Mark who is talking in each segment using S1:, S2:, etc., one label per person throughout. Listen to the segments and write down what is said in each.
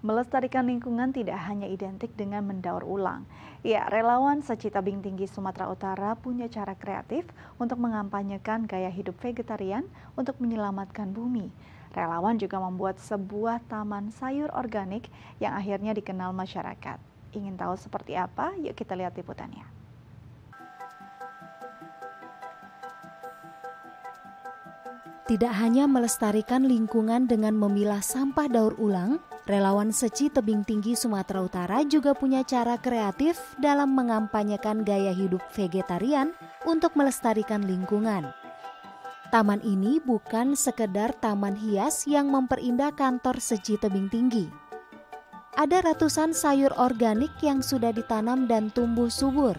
S1: Melestarikan lingkungan tidak hanya identik dengan mendaur ulang. Ya, relawan Seci Tabing Tinggi Sumatera Utara punya cara kreatif untuk mengampanyekan gaya hidup vegetarian untuk menyelamatkan bumi. Relawan juga membuat sebuah taman sayur organik yang akhirnya dikenal masyarakat. Ingin tahu seperti apa? Yuk kita lihat liputannya.
S2: Tidak hanya melestarikan lingkungan dengan memilah sampah daur ulang, Relawan Seci Tebing Tinggi Sumatera Utara juga punya cara kreatif dalam mengampanyekan gaya hidup vegetarian untuk melestarikan lingkungan. Taman ini bukan sekedar taman hias yang memperindah kantor Seci Tebing Tinggi. Ada ratusan sayur organik yang sudah ditanam dan tumbuh subur.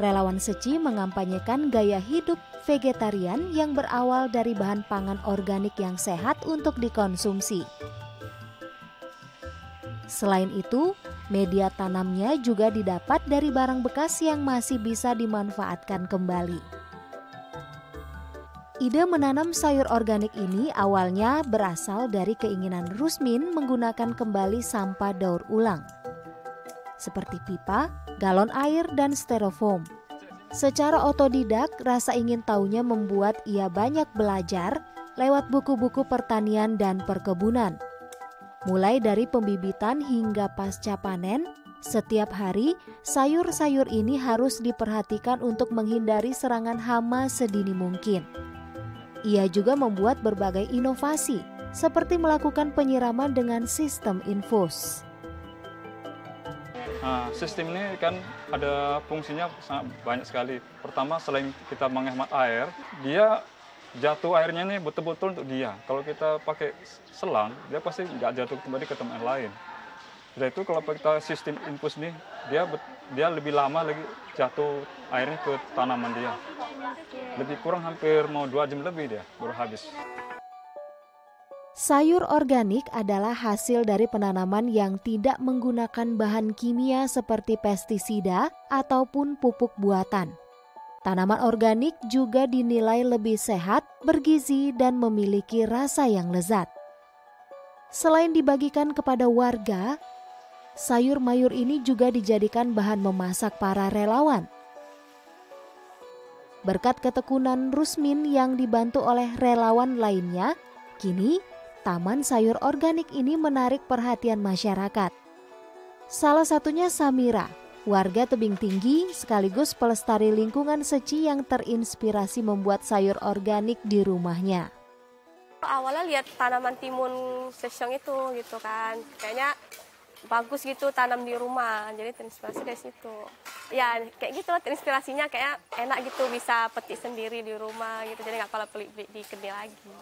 S2: Relawan Seci mengampanyekan gaya hidup vegetarian yang berawal dari bahan pangan organik yang sehat untuk dikonsumsi. Selain itu, media tanamnya juga didapat dari barang bekas yang masih bisa dimanfaatkan kembali. Ide menanam sayur organik ini awalnya berasal dari keinginan Rusmin menggunakan kembali sampah daur ulang, seperti pipa, galon air, dan styrofoam. Secara otodidak, rasa ingin tahunya membuat ia banyak belajar lewat buku-buku pertanian dan perkebunan. Mulai dari pembibitan hingga pasca panen, setiap hari sayur-sayur ini harus diperhatikan untuk menghindari serangan hama sedini mungkin. Ia juga membuat berbagai inovasi, seperti melakukan penyiraman dengan sistem infus.
S3: Nah, sistem ini kan ada fungsinya sangat banyak sekali. Pertama, selain kita menghemat air, dia jatuh airnya ini betul-betul untuk dia. Kalau kita pakai selang, dia pasti nggak jatuh kembali ke tempat lain. Sudah itu kalau kita sistem infus nih, dia dia lebih lama lagi jatuh airnya ke tanaman dia. Lebih kurang hampir mau dua jam lebih dia baru habis.
S2: Sayur organik adalah hasil dari penanaman yang tidak menggunakan bahan kimia seperti pestisida ataupun pupuk buatan. Tanaman organik juga dinilai lebih sehat, bergizi, dan memiliki rasa yang lezat. Selain dibagikan kepada warga, sayur mayur ini juga dijadikan bahan memasak para relawan. Berkat ketekunan Rusmin yang dibantu oleh relawan lainnya, kini taman sayur organik ini menarik perhatian masyarakat. Salah satunya Samira, warga tebing tinggi sekaligus pelestari lingkungan Seci yang terinspirasi membuat sayur organik di rumahnya.
S4: Awalnya lihat tanaman timun sesiong itu gitu kan, kayaknya bagus gitu tanam di rumah, jadi terinspirasi dari situ. Ya kayak gitu terinspirasinya kayak enak gitu bisa petik sendiri di rumah gitu, jadi nggak kalau beli, beli di kedai lagi.